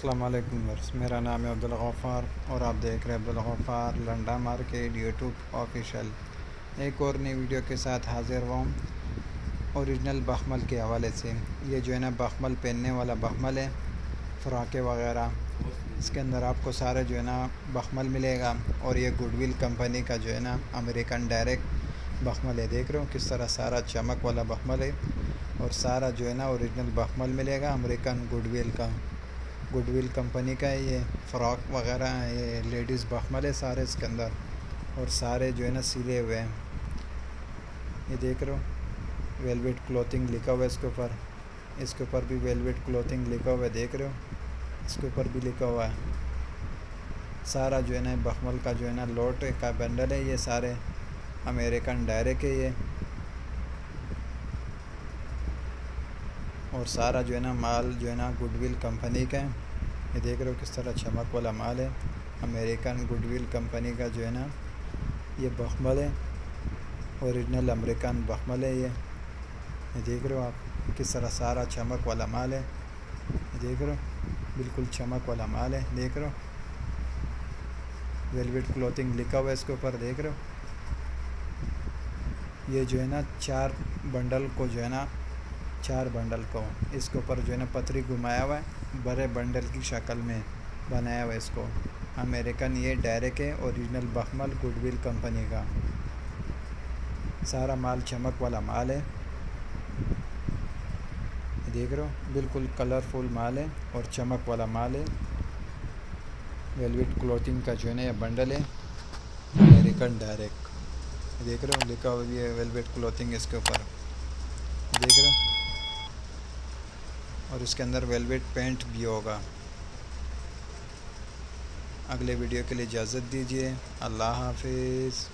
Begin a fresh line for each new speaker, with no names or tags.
Verse मेरा नाम है अब्दुल गफ़ार और आप देख रहे हैं Abdul Ghaffar Landa market YouTube official. एक और नई वीडियो के साथ हाजिर हुआ ओरिजिनल बखमल के हवाले से। ये जो है ना, बखमल पहनने वाला बखमल है, फ्राकें वगैरह। इसके अंदर आपको सारे जो है ना बखमल मिलेगा और ये गुडविल कंपनी का जो है ना अमेरिकन डायरेक्ट बखमल है। देख रहे हो किस तरह सारा चमक वाला बखमल है और सारा जो है ना ओरिजिनल बखमल मिलेगा अमेरिकन गुडविल का। गुडविल कंपनी का है ये फ़्रॉक वगैरह है, ये लेडीज़ बखमल है सारे इसके अंदर। और सारे जो है ना सिले हुए हैं। ये देख रहे हो, वेलवेट क्लोथिंग लिखा हुआ है इसके ऊपर। इसके ऊपर भी वेलवेट क्लोथिंग लिखा हुआ है, देख रहे हो? इसके ऊपर भी लिखा हुआ है। सारा जो है ना बखमल का जो है ना लोट का बंडल है ये सारे। अमेरिकन डायरेक्ट है ये। और सारा जो है ना माल, जो है ना गुडविल कंपनी का है। ये देख रहे हो किस तरह चमक वाला माल है। अमेरिकन गुडविल कंपनी का जो है ना ये बखमल है। ओरिजिनल अमेरिकन बखमल है ये। ये देख रहे हो आप किस तरह सारा चमक वाला माल है। ये देख रहे हो, बिल्कुल चमक वाला माल है, देख रहे हो। वेलवेट क्लोथिंग लिखा हुआ है इसके ऊपर, देख रहे हो। ये जो है ना चार बंडल को जो है ना चार बंडल को। इसके ऊपर जो है ना पथरी घुमाया हुआ है, बड़े बंडल की शक्ल में बनाया हुआ है इसको। अमेरिकन ये डायरेक्ट है, ओरिजिनल बखमल गुडविल कंपनी का। सारा माल चमक वाला माल है। देख रहे हो? बिल्कुल कलरफुल माल है और चमक वाला माल है। वेलवेट क्लोथिंग का जो है ना ये बंडल है। अमेरिकन डायरेक्ट देख रहे हो? लिखा हुआ है वेलवेट क्लोथिंग इसके ऊपर। देख रहे हो? और इसके अंदर वेलवेट पेंट भी होगा। अगले वीडियो के लिए इजाज़त दीजिए। अल्लाह हाफिज़।